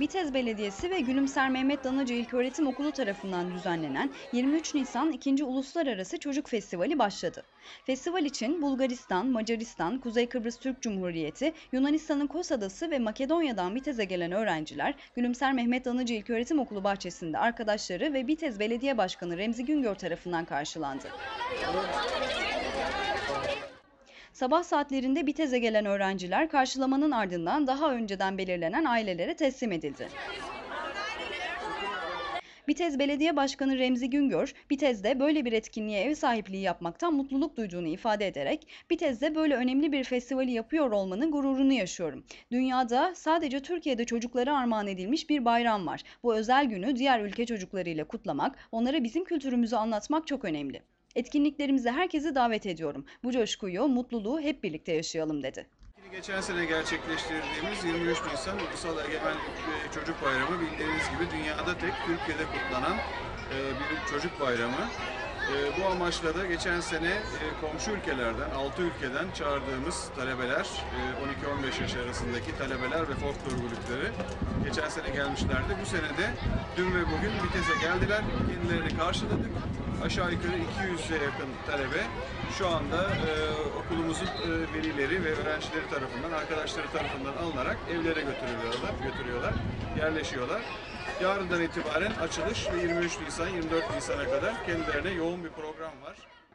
Bitez Belediyesi ve Gülümser Mehmet Danacı İlköğretim Okulu tarafından düzenlenen 23 Nisan 2. Uluslararası Çocuk Festivali başladı. Festival için Bulgaristan, Macaristan, Kuzey Kıbrıs Türk Cumhuriyeti, Yunanistan'ın Kos Adası ve Makedonya'dan Bitez'e gelen öğrenciler Gülümser Mehmet Danacı İlköğretim Okulu bahçesinde arkadaşları ve Bitez Belediye Başkanı Remzi Güngör tarafından karşılandı. Sabah saatlerinde Bitez'e gelen öğrenciler karşılamanın ardından daha önceden belirlenen ailelere teslim edildi. Bitez Belediye Başkanı Remzi Güngör, Bitez'de böyle bir etkinliğe ev sahipliği yapmaktan mutluluk duyduğunu ifade ederek, Bitez'de böyle önemli bir festivali yapıyor olmanın gururunu yaşıyorum. Dünyada sadece Türkiye'de çocuklara armağan edilmiş bir bayram var. Bu özel günü diğer ülke çocuklarıyla kutlamak, onlara bizim kültürümüzü anlatmak çok önemli. Etkinliklerimize herkesi davet ediyorum. Bu coşkuyu, mutluluğu hep birlikte yaşayalım dedi. Geçen sene gerçekleştirdiğimiz 23 Nisan Ulusal Egemen e, Çocuk Bayramı bildiğiniz gibi dünyada tek Türkiye'de kutlanan e, bir çocuk bayramı. E, Bu amaçla da geçen sene komşu ülkelerden, 6 ülkeden çağırdığımız talebeler, e, 12-15 yaş arasındaki talebeler ve folklor grupları geçen sene gelmişlerdi. Bu sene de dün ve bugün Bitez'e geldiler, kendilerini karşıladık. Aşağı yukarı 200'e yakın talebe şu anda e, okulumuzun e, velileri ve öğrencileri tarafından, arkadaşları tarafından alınarak evlere götürülüyorlar, götürüyorlar, yerleşiyorlar. Yarından itibaren açılış ve 23 Nisan, 24 Nisan'a kadar kendilerine yoğun bir program var.